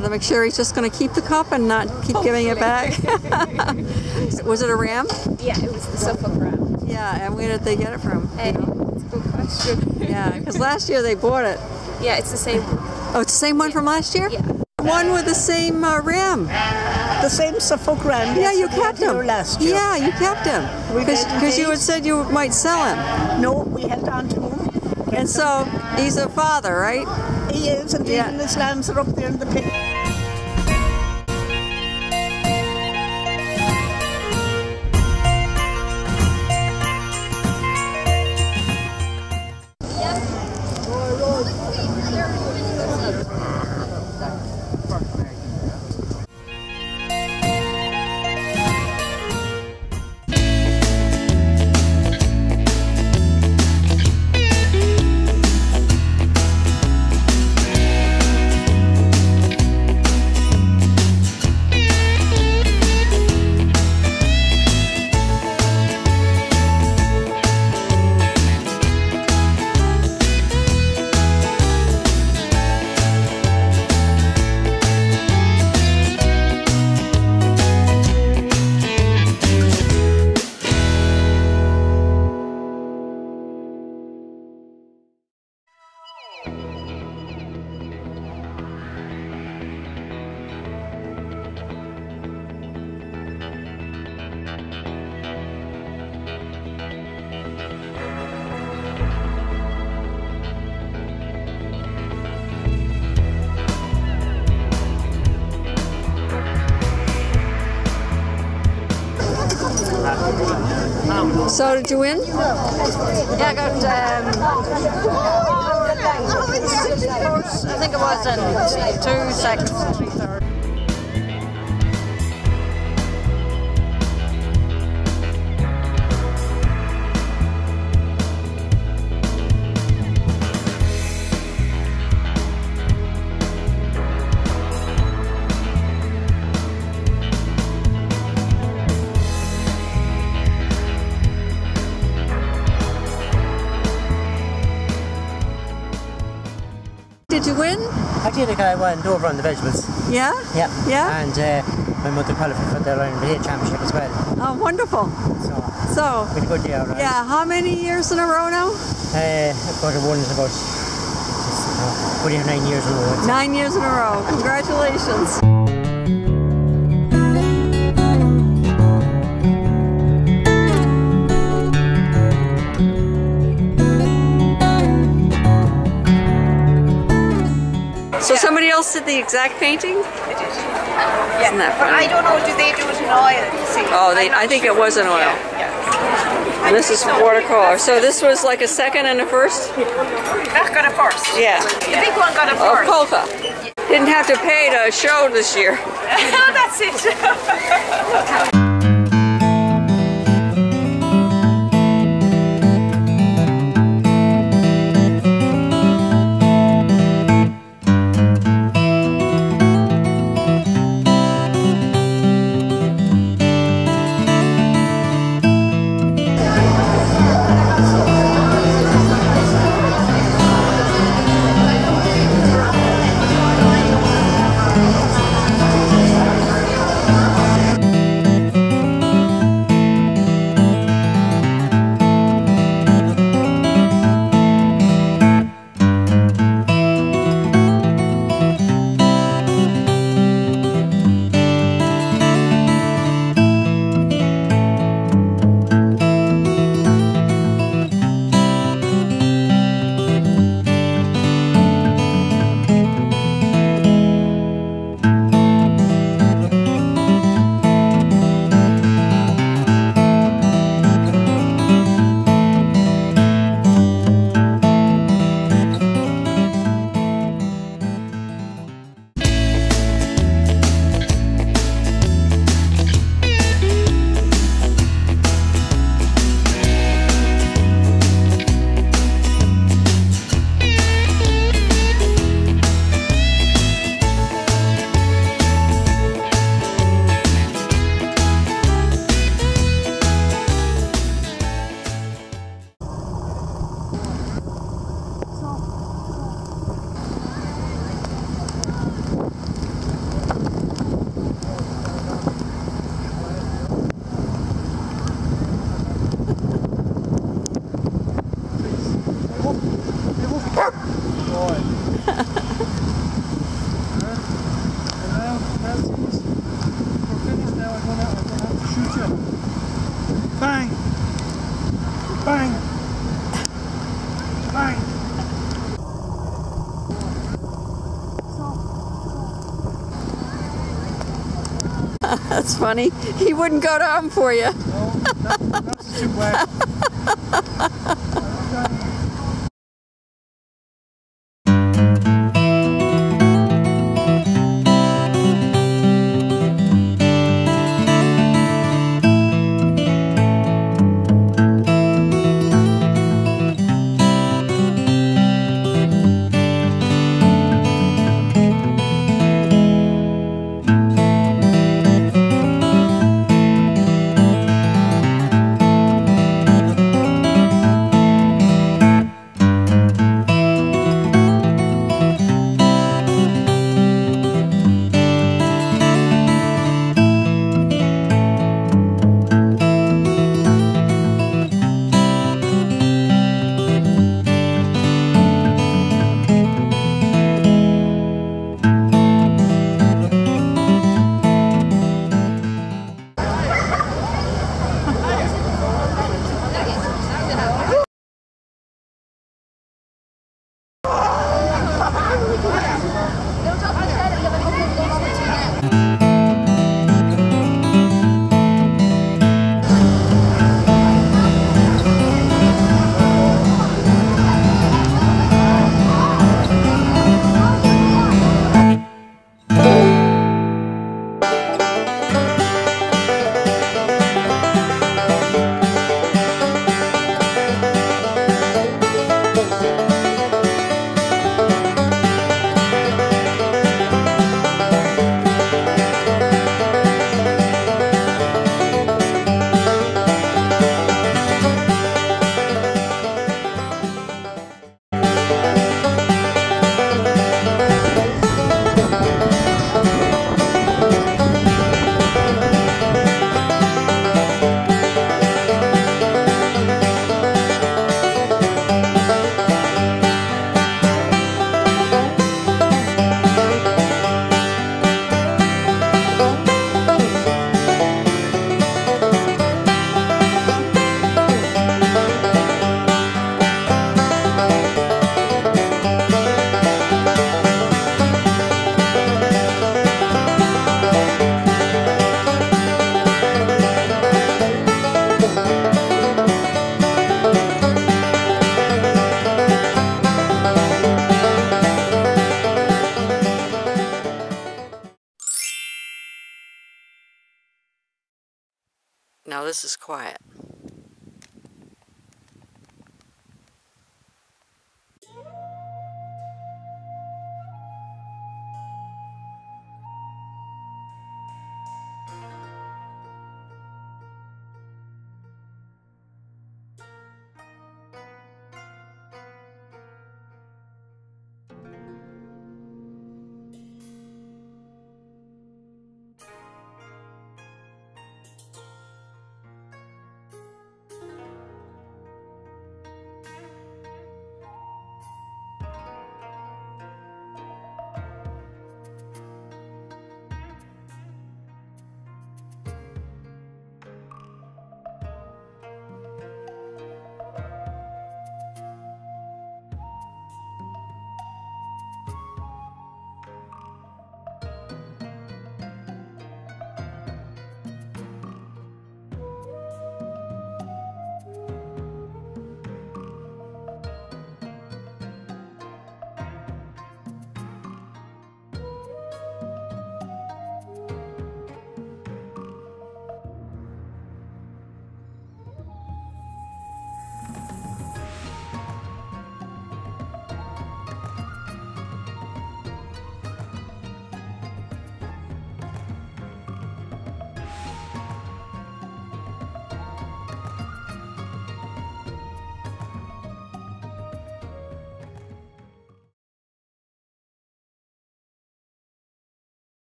make sure he's just going to keep the cup and not keep giving it back. was it a ram? Yeah, it was the Suffolk ram. Yeah, and where did they get it from? Uh, it's a good question. Yeah, because last year they bought it. yeah, it's the same. Oh, it's the same one from last year? Yeah. One with the same uh, ram. The same Suffolk ram. Yeah, you kept him. last year. Yeah, you kept him. Because you had said you might sell him. No, we held on to him. And so he's a father, right? He is, and Yeah. even his lambs are up there in the pit. So did you win? Yeah, I got. Um, I think it was in two seconds, did a guy went over on the vegetables. Yeah? Yeah. Yeah? And uh, my mother qualified for the All-Ireland Championship as well. Oh, wonderful. So, So, a good year, right? yeah, how many years in a row now? Uh, about one is about, just, uh, about eight or nine years in a row. Nine years in a row. Congratulations. Else did the exact painting? Isn't that But I don't know, do they do it in oil? See, Oh, they, I think it was in oil. Yeah, yeah. And this is watercolor. So this was like a second and a first? That got a first. Yeah. The big one got a first. Polka. Didn't have to pay to show this year. That's it. Bang! Bang! that's funny. He wouldn't go down for you. No, Now this is quiet.